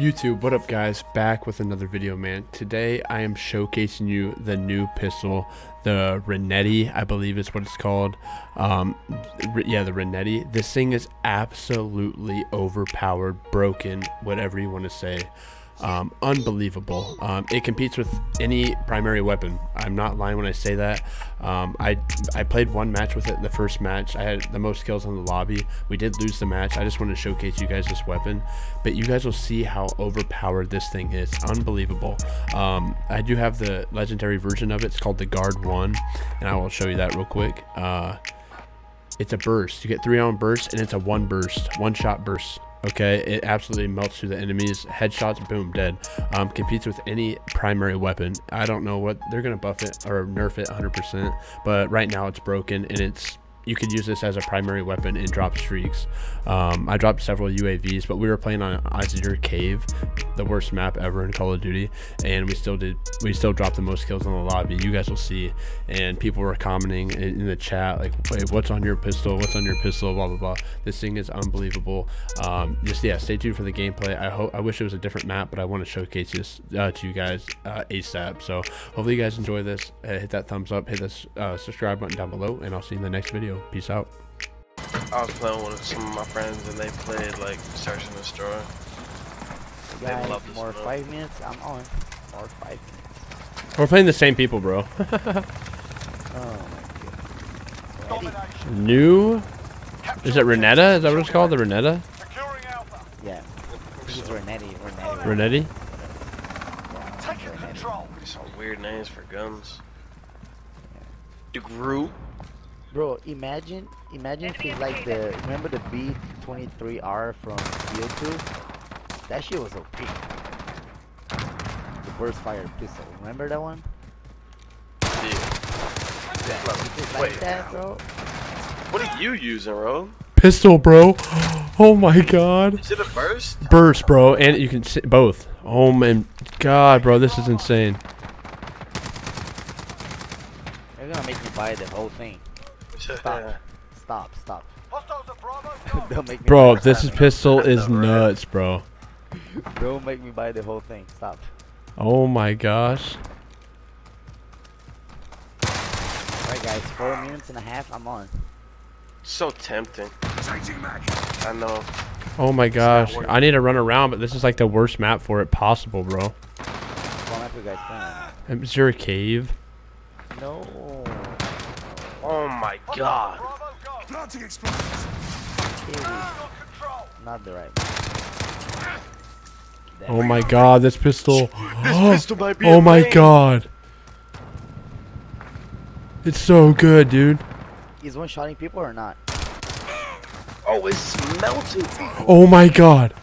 YouTube, what up guys? Back with another video, man. Today I am showcasing you the new pistol, the Renetti, I believe is what it's called. Um, yeah, the Renetti. This thing is absolutely overpowered, broken, whatever you want to say. Um, unbelievable. Um, it competes with any primary weapon. I'm not lying when I say that. Um, I I played one match with it. The first match, I had the most kills in the lobby. We did lose the match. I just wanted to showcase you guys this weapon, but you guys will see how overpowered this thing is. Unbelievable. Um, I do have the legendary version of it. It's called the Guard One, and I will show you that real quick. Uh, it's a burst. You get three on burst, and it's a one burst, one shot burst. Okay, it absolutely melts through the enemies. Headshots, boom, dead. Um, competes with any primary weapon. I don't know what they're gonna buff it or nerf it 100%, but right now it's broken and it's you could use this as a primary weapon and drop streaks. Um, I dropped several UAVs, but we were playing on Azhir Cave, the worst map ever in Call of Duty, and we still did. We still dropped the most kills in the lobby. You guys will see, and people were commenting in, in the chat like, "Wait, what's on your pistol? What's on your pistol?" Blah blah blah. This thing is unbelievable. Um, just yeah, stay tuned for the gameplay. I hope. I wish it was a different map, but I want to showcase this uh, to you guys uh, ASAP. So hopefully you guys enjoy this. Uh, hit that thumbs up, hit this uh, subscribe button down below, and I'll see you in the next video video. Peace out. I was playing with some of my friends and they played like Search and Destroy. Guys, more five minutes, I'm on. More five minutes. We're playing the same people, bro. oh New? Is it Renetta? Is that what it's called? The Renetta? Yeah. This is Renetti. Renetti. Renetti? Taking control. Some weird names for guns. The group. Bro, imagine, imagine if it's like the, remember the B23R from BO2? That shit was OP. The burst fire pistol, remember that one? Yeah. Yeah, like Wait. that, bro. What are you using, bro? Pistol, bro. Oh my god. Is it a burst? Burst, bro. And you can see both. Oh my god, bro. This is insane. They're gonna make me buy the whole thing. Stop. Stop, stop. Don't make me Bro, this is pistol is nuts, bro. Don't make me buy the whole thing. Stop. Oh my gosh. Alright guys, four minutes and a half, I'm on. So tempting. I know. Oh my gosh. I need to run around, but this is like the worst map for it possible, bro. What map you guys playing? Is there a cave? No. Oh my god. Planting explosives. Not the right. Oh my god, this pistol. pistol might be oh my god. It's so good, dude. Is one shotting people or not? Oh, it's melting. Oh my god.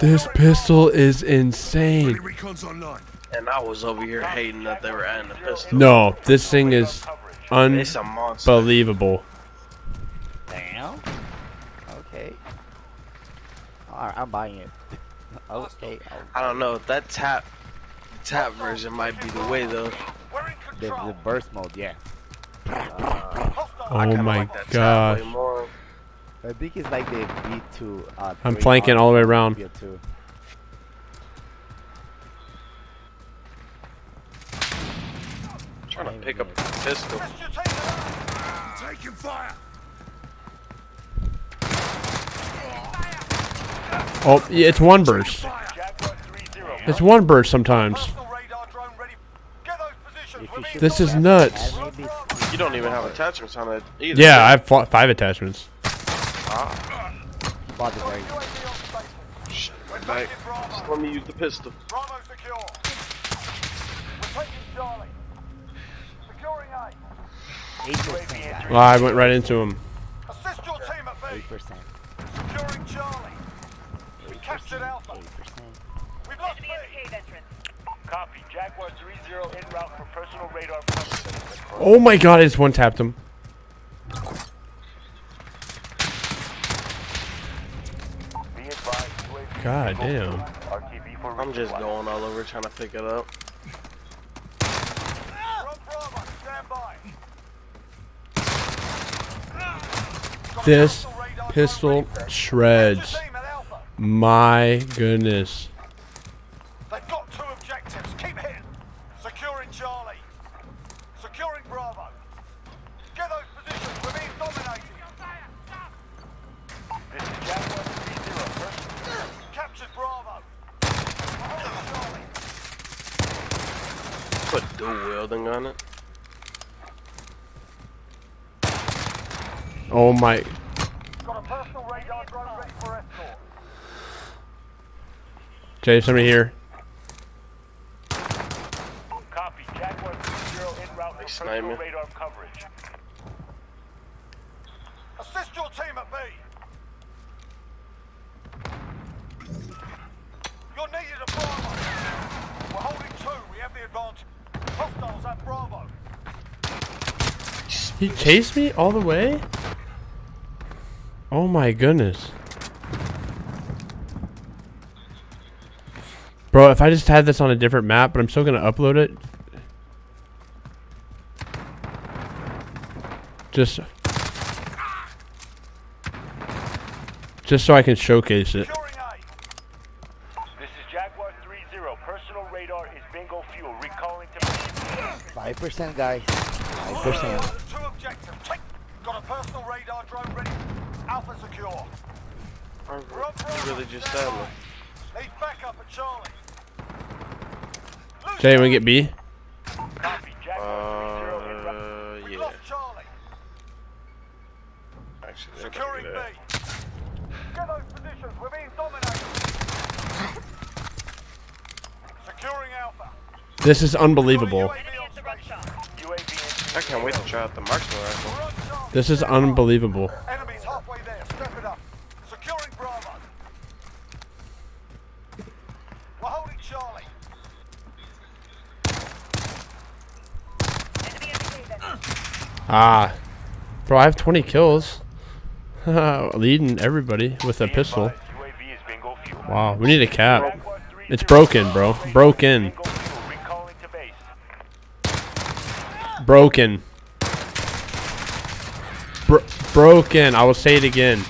This pistol is insane. And I was over here hating that they were adding the pistol. No, this thing is It's a unbelievable. Damn. Okay. Alright, I'm buying it. okay. I don't know. That tap, the tap version might be the way though. The, the burst mode, yeah. Oh my gosh. I think it's like the B2. Uh, I'm 3 flanking all the way around. Trying to pick up a pistol. Taking fire. Oh, yeah, it's one burst. It's one burst sometimes. This is nuts. You don't even have attachments on it either. Yeah, I have fi- five attachments. Ah, Bought the very shit, my back. Just let me use the pistol. eight percent. Well, I went right into him. Assist your team at B. Eight percent. Securing Charlie. We captured Alpha. Eight percent. We've lost B. Copy. Jaguar 3-0 en route for personal radar. Oh my god, I just one tapped him. Be advised. UAV God damn. I'm just going all over trying to pick it up. Front Bravo, stand by. This pistol shreds. Team at Alpha. My goodness. They've got two objectives. Keep hitting. Securing Charlie. Securing Bravo. Get those positions. We're being dominated. This is Jaguar 3-0. Captured Bravo. Put dual wielding on it. Oh my. Got a personal radar drone ready for escort. Jay, somebody here. Copy. Jaguar 3-0 en route for snipe personal me. radar coverage. Assist your team at B. You're needed at Bravo. We're holding two. We have the advantage. Hostiles at Bravo. He chased me all the way? Oh my goodness. Bro, if I just had this on a different map, but I'm still going to upload it. Just... Just so I can showcase it. 5% guys. 5%. Really just stabbed me. Need backup at Charlie. Lose Jay, get B? Copy. Jaguar 3-0 en route. Uh, yeah. Actually, Securing B. Get those positions. We're being dominated. Securing Alpha. This is unbelievable. UAV on station. UAV I can't wait to try out the marksman rifle. We're on Charlie. This is unbelievable. Enemies halfway there. Step it up. Securing Bravo. We're holding Charlie. Ah. Bro, I have 20 kills. Leading everybody with a pistol. advised, UAV is bingo fuel. Wow, we need a cap. It's broken, bro. Broken. Bingo fuel. Recalling to base. Broken. Bro- broken. I will say it again.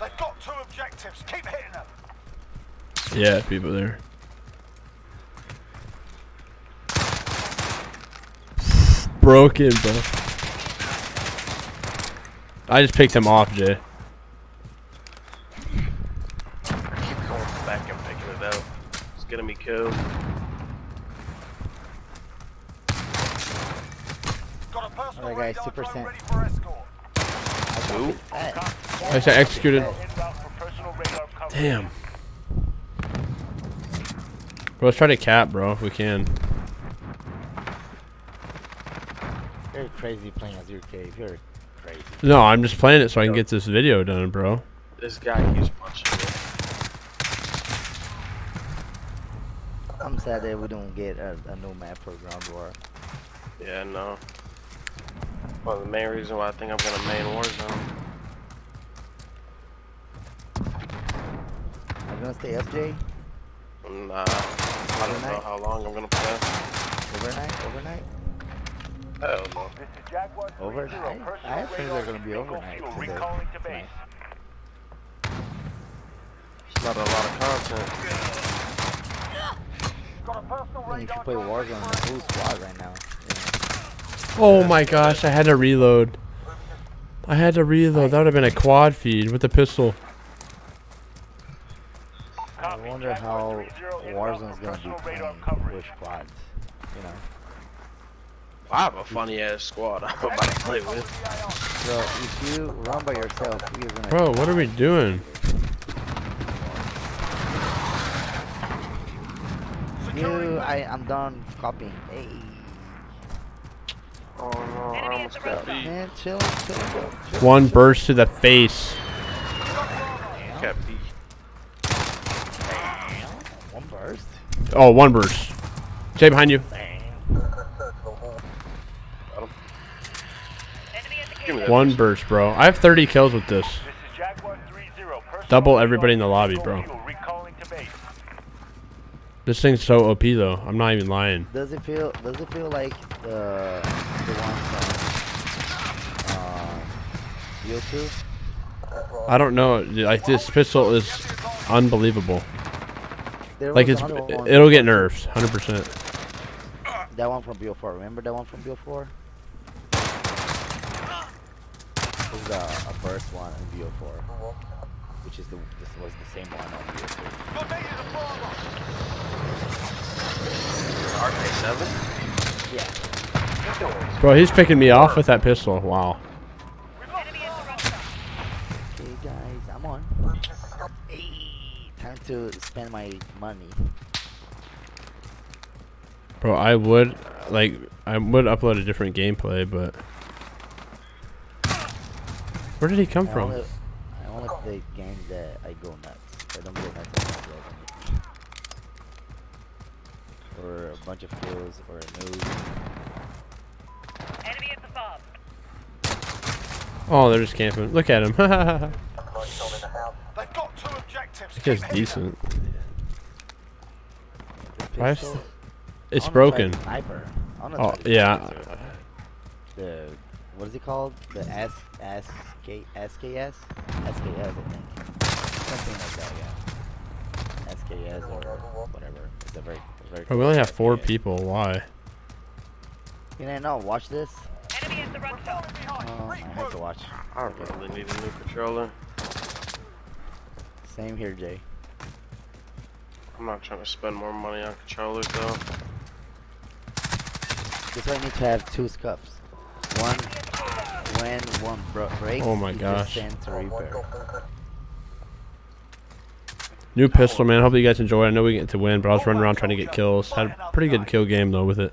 They've got two objectives. Keep hitting them. Yeah, people there. Broken, bro. I just picked him off, Jay. I keep going back and picking it up. It's getting me killed. Got a personal Alright, guys, radar drone 2%. ready for escort. Two. I said executed. En route for personal radar coverage. Damn. Bro, let's try to cap, bro, if we can. You're crazy playing Azhir Cave. You're crazy. No, I'm just playing it so I can get this video done, bro. This guy keeps punching me. I'm sad that we don't get a, a new map for ground war. Yeah, no. Well, the main reason why I think I'm gonna main Warzone. Are you gonna stay up, Jay? Nah, I don't know Overnight? how long I'm gonna play. Overnight? Overnight? Hell no. This is Jaguar Overnight? I think radar they're gonna be overnight today. Recalling to base. It's not a lot of content. Got I think you radar should play Warzone for in full squad right now. Oh my gosh, I had to reload. I had to reload. That would have been a quad feed with the pistol. I wonder how 3-0 en route Warzone's gonna be playing coverage. with squads. You know, I have a funny ass squad I'm about to play with. bro, if you run by yourself, you're gonna. Bro, what are we doing? You, I, I'm done copying. Hey, Oh no, I almost got man, chill, chill, bro. Chill. One burst to the face. Got beat. One burst. Oh, one burst. Jay behind you. Give me that. One burst, bro. I have 30 kills with this. This is Jaguar 3-0. Personal Double everybody in the lobby, bro. fuel. Recalling to base. This thing's so OP though. I'm not even lying. Does it feel? Does it feel like the the one from uh, BO2? I don't know. Like this pistol is unbelievable. There Like it's it'll get from- nerfed, hundred percent. That one from BO4. Remember that one from BO4? This is a, a first one in BO4, which is the this was the same one on BO2. You're needed at Bravo. RK7? Yeah. Bro, he's picking me off with that pistol. Wow. Okay, guys, I'm on. Hey, time to spend my money. Bro, I would like I would upload a different gameplay, but where did he come I from? only, I only play games that I go nuts. I don't go nuts on. Or a bunch of kills, or a news. Enemy at the fob. Oh, they're just camping. Look at him. They've got two objectives. This guy's decent. The Why is pistol, It's I wanna try broken. Sniper. Oh yeah. The what is it called? The S S K SKS SKS I think. Something like that, yeah. SKS or whatever. It's a very, it's very. Oh, we only have four SKS. people. Why? You know, no, watch this. Enemy at the run zone. Oh, I have to watch. I really need a new controller. Same here, Jay. I'm not trying to spend more money on controllers though. That's why I need to have two scuffs. When one breaks. Oh my gosh. New pistol, man. Hope you guys enjoy. I know we get to win, but I was running around trying to get kills. Had a pretty good kill game though with it.